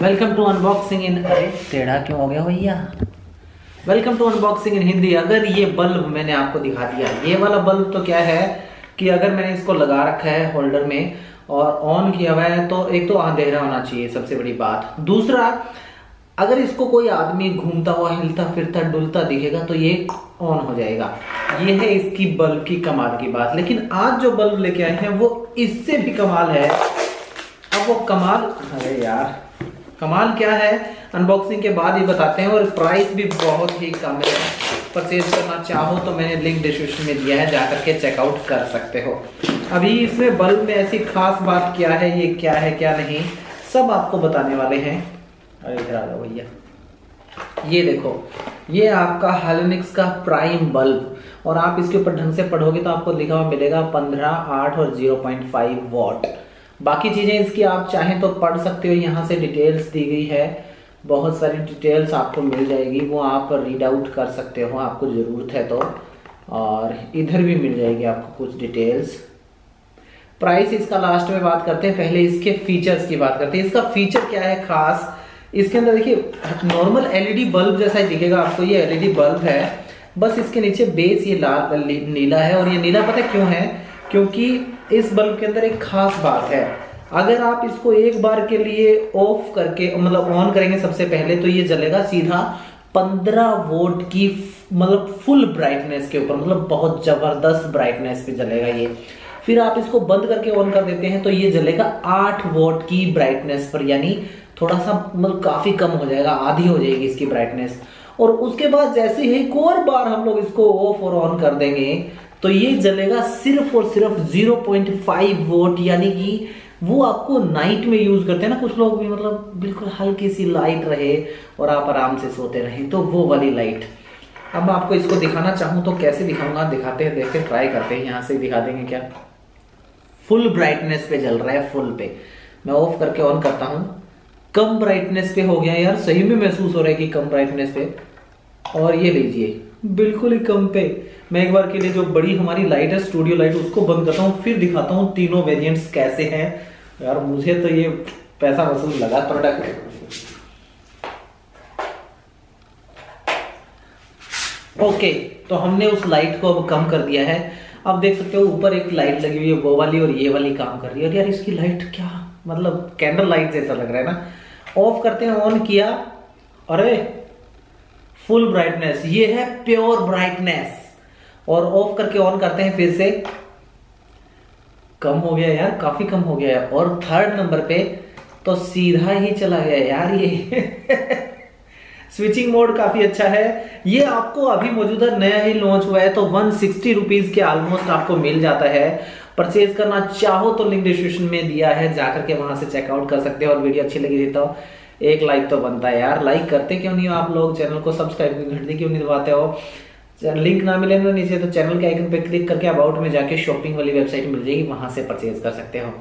Welcome to unboxing इन अरे, टेढ़ा क्यों हो गया भैया? Welcome to unboxing in Hindi अगर ये बल्ब मैंने आपको दिखा दिया, ये वाला बल्ब तो क्या है कि अगर मैंने इसको लगा रखा है होल्डर में और ऑन किया हुआ है तो एक तो अंधेरा होना चाहिए, सबसे बड़ी बात। दूसरा, अगर इसको कोई आदमी घूमता हुआ, हिलता फिरता, डुलता दिखेगा तो ये ऑन हो जाएगा। ये है इसकी बल्ब की कमाल की बात। लेकिन आज जो बल्ब लेके आए हैं, वो इससे भी कमाल है। अब वो कमाल, अरे यार कमाल क्या है? अनबॉक्सिंग के बाद ही बताते हैं और प्राइस भी बहुत ही कम है। परचेज करना चाहो तो मैंने लिंक डिस्क्रिप्शन में दिया है जाकर के चेकआउट कर सकते हो। अभी इसमें बल्ब में ऐसी खास बात क्या है ये क्या है क्या नहीं सब आपको बताने वाले हैं। अरे इधर आ जाओ भैया। ये देखो ये आपका हेलोनिक्स का प्राइम बल्ब और आप इसके ऊपर ढंग से पढ़ोगे तो आपको लिखा हुआ मिलेगा 15, 8 और 0.5 वॉट बाकी चीज़ें इसकी आप चाहें तो पढ़ सकते हो, यहाँ से डिटेल्स दी गई है। बहुत सारी डिटेल्स आपको मिल जाएगी, वो आप रीड आउट कर सकते हो, आपको ज़रूरत है तो। और इधर भी मिल जाएगी आपको कुछ डिटेल्स प्राइस इसका लास्ट में बात करते हैं, पहले इसके फीचर्स की बात करते हैं। इसका फीचर क्या है खास? इसके अंदर देखिए नॉर्मल एलईडी बल्ब जैसा ही दिखेगा आपको, ये एलईडी बल्ब है। बस इसके नीचे बेस ये लाल नीला है और ये नीला पता क्यों है? क्योंकि इस बल्ब के अंदर एक खास बात है। अगर आप इसको एक बार के लिए ऑफ़ करके मतलब ऑन करेंगे सबसे पहले तो ये जलेगा सीधा 15 वोल्ट की मतलब फुल ब्राइटनेस के ऊपर मतलब बहुत ज़बरदस्त ब्राइटनेस पे जलेगा ये। फिर आप इसको बंद करके ऑन कर देते हैं तो ये जलेगा 8 वोट की ब्राइटनेस पर, यानी थोड़ा सा मतलब काफ़ी कम हो जाएगा, आधी हो जाएगी इसकी ब्राइटनेस और उसके बाद जैसे ही एक और बार हम लोग इसको ऑफ़ और ऑन कर देंगे तो ये जलेगा सिर्फ़ और सिर्फ़ 0.5 वोल्ट यानी कि वो आपको नाइट में यूज़ करते हैं ना, कुछ लोग भी मतलब बिल्कुल हल्की सी लाइट रहे और आप आराम से सोते रहे तो वो वाली लाइट। अब आपको इसको दिखाना चाहूँ तो कैसे दिखाऊँगा, दिखाते हैं, देखते ट्राई करते हैं, यहाँ से दिखा देंगे क्या। फुल ब्राइटनेस पे जल रहा है फुल पे। मैं ऑफ़ करके ऑन करता हूँ। कम ब्राइटनेस पे हो गया यार, सही में महसूस हो रहा है कि कम ब्राइटनेस पे। और ये लीजिए। बिल्कुल ही कम पे। मैं एक बार के लिए जो बड़ी हमारी लाइट है स्टूडियो लाइट उसको बंद करता हूँ फिर दिखाता हूँ तीनों वेरिएंट्स कैसे हैं। यार मुझे तो ये पैसा वसूल लगा प्रोडक्ट ओके तो हमने उस लाइट को अब कम कर दिया है। अब देख सकते हो ऊपर एक लाइट लगी हुई है वो वाली और ये वाली काम कर रही है। और यार इसकी लाइट क्या मतलब कैंडल लाइट जैसा लग रहा है ना। ऑफ़ करते हैं ऑन किया। अरे फुल ब्राइटनेस, ये है प्योर ब्राइटनेस। और ऑफ़ करके ऑन करते हैं, फिर से। कम हो गया यार, काफ़ी कम हो गया है। और थर्ड नंबर पे तो सीधा ही चला गया यार ये। स्विचिंग मोड काफ़ी अच्छा है। ये आपको अभी मौजूदा नया ही लॉन्च हुआ है तो वन सिक्सटी रुपीज़ के ऑलमोस्ट आपको मिल जाता है। परचेज करना चाहो तो लिंक डिस्क्रिप्शन में दिया है, जाकर के वहाँ से चेकआउट कर सकते हो। और वीडियो अच्छी लगी देता हो एक लाइक तो बनता है यार। लाइक करते क्यों नहीं हो आप लोग? चैनल को सब्सक्राइब की घंटी क्यों नहीं दबाते हो? लिंक ना मिले ना नीचे तो चैनल के आइकन पे क्लिक करके अबाउट में जाके शॉपिंग वाली वेबसाइट मिल जाएगी, वहाँ से परचेज कर सकते हो।